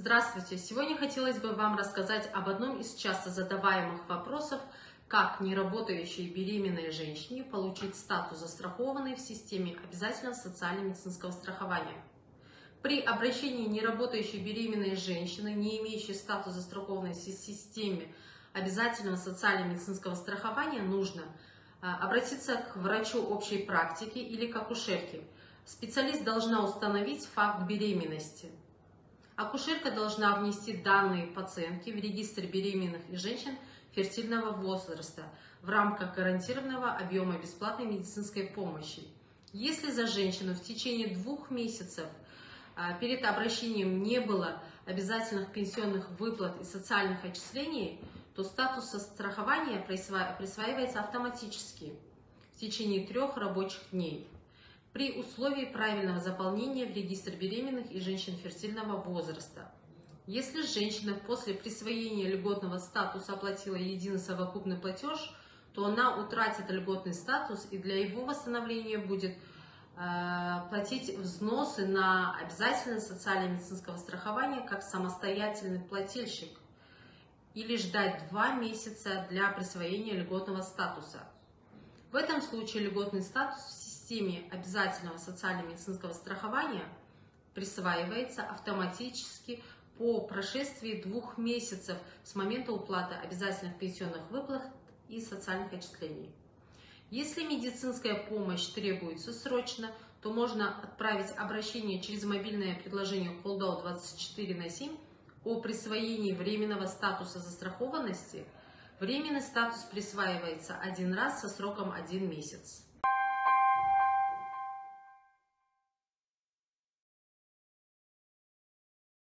Здравствуйте! Сегодня хотелось бы вам рассказать об одном из часто задаваемых вопросов, как неработающей беременной женщине получить статус застрахованной в системе обязательного социально-медицинского страхования. При обращении неработающей беременной женщины, не имеющей статус застрахованной в системе обязательного социально-медицинского страхования, нужно а, обратиться к врачу общей практики или к акушерке. Специалист должна установить факт беременности – Акушерка должна внести данные пациентки в регистр беременных и женщин фертильного возраста в рамках гарантированного объема бесплатной медицинской помощи. Если за женщину в течение двух месяцев а, перед обращением не было обязательных пенсионных выплат и социальных отчислений, то статус страхования присваивается автоматически в течение трех рабочих дней при условии правильного заполнения в регистр беременных и женщин фертильного возраста. Если женщина после присвоения льготного статуса оплатила единый совокупный платеж, то она утратит льготный статус и для его восстановления будет э, платить взносы на обязательное социально-медицинского страхования как самостоятельный плательщик или ждать два месяца для присвоения льготного статуса. В этом случае льготный статус системе обязательного социально-медицинского страхования присваивается автоматически по прошествии двух месяцев с момента уплаты обязательных пенсионных выплат и социальных отчислений. Если медицинская помощь требуется срочно, то можно отправить обращение через мобильное предложение CallDow 24 на 7 о присвоении временного статуса застрахованности. Временный статус присваивается один раз со сроком один месяц.